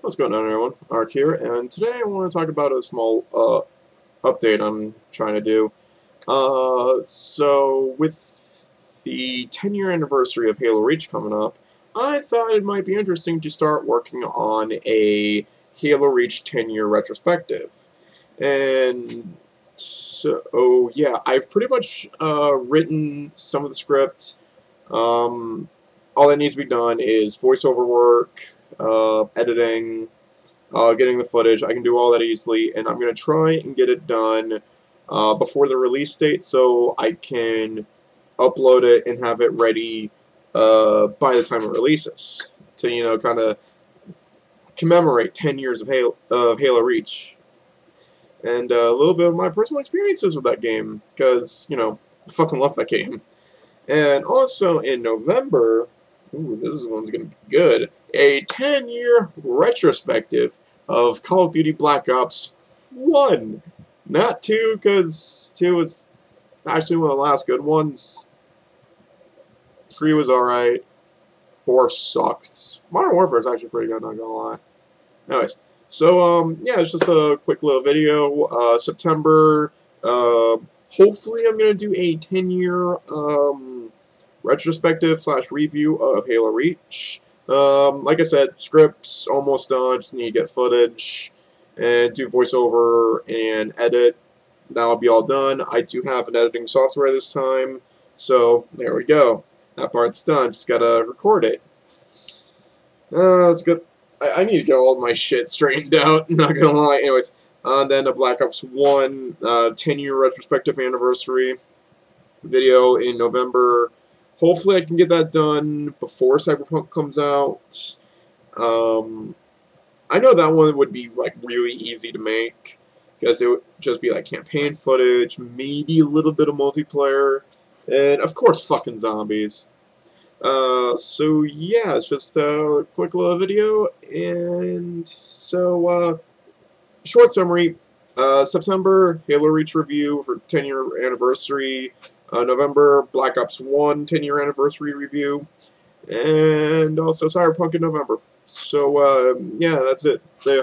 What's going on, everyone? Ark here, and today I want to talk about a small uh, update I'm trying to do. Uh, so, with the 10 year anniversary of Halo Reach coming up, I thought it might be interesting to start working on a Halo Reach 10 year retrospective. And so, yeah, I've pretty much uh, written some of the script. Um, all that needs to be done is voiceover work, uh, editing, uh, getting the footage. I can do all that easily, and I'm going to try and get it done uh, before the release date so I can upload it and have it ready uh, by the time it releases to, you know, kind of commemorate 10 years of Halo, of Halo Reach. And uh, a little bit of my personal experiences with that game, because, you know, I fucking love that game. And also in November, ooh, this one's going to be good a 10 year retrospective of Call of Duty Black Ops 1. Not 2, because 2 was actually one of the last good ones. 3 was alright. 4 sucks. Modern Warfare is actually pretty good, not gonna lie. Anyways, so, um, yeah, it's just a quick little video. Uh, September, uh, hopefully I'm gonna do a 10 year, um, retrospective slash review of Halo Reach. Um, like I said, scripts almost done. Just need to get footage and do voiceover and edit. That'll be all done. I do have an editing software this time, so there we go. That part's done. Just gotta record it. Uh, good. I, I need to get all my shit straightened out. Not gonna lie. Anyways, uh, then a Black Ops 1 uh, 10 year retrospective anniversary video in November. Hopefully I can get that done before Cyberpunk comes out. Um, I know that one would be like really easy to make because it would just be like campaign footage, maybe a little bit of multiplayer, and of course fucking zombies. Uh, so yeah, it's just a quick little video, and so uh, short summary. Uh, September Halo Reach review for 10 year anniversary. Uh, November, Black Ops 1 10 year anniversary review, and also Cyberpunk in November. So, uh, yeah, that's it. See ya.